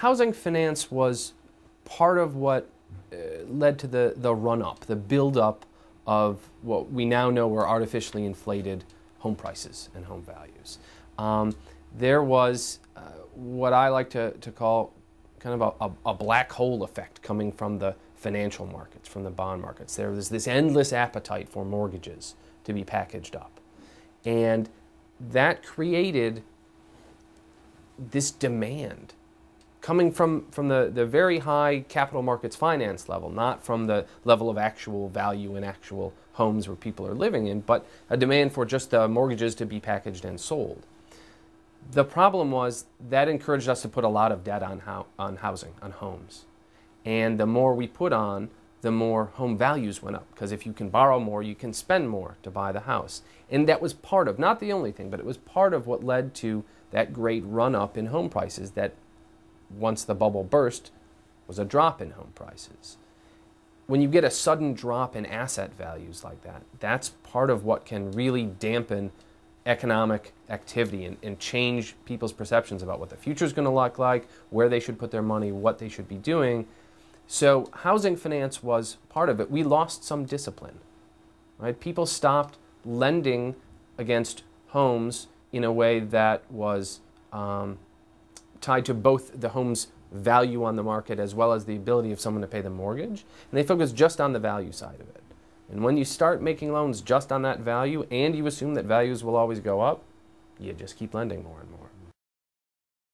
housing finance was part of what uh, led to the, the run up, the build up of what we now know were artificially inflated home prices and home values. Um, there was uh, what I like to, to call kind of a, a, a, black hole effect coming from the financial markets, from the bond markets. There was this endless appetite for mortgages to be packaged up. And that created this demand coming from, from the, the very high capital markets finance level, not from the level of actual value in actual homes where people are living in, but a demand for just the mortgages to be packaged and sold. The problem was that encouraged us to put a lot of debt on, ho- on housing, on homes. And the more we put on, the more home values went up. Because if you can borrow more, you can spend more to buy the house. And that was part of, not the only thing, but it was part of what led to that great run up in home prices that once the bubble burst was a drop in home prices. When you get a sudden drop in asset values like that, that's part of what can really dampen economic activity and, and change people's perceptions about what the future is going to look like, where they should put their money, what they should be doing. So housing finance was part of it. We lost some discipline. Right? People stopped lending against homes in a way that was um, tied to both the home's value on the market as well as the ability of someone to pay the mortgage. And they focus just on the value side of it. And when you start making loans just on that value and you assume that values will always go up, you just keep lending more and more.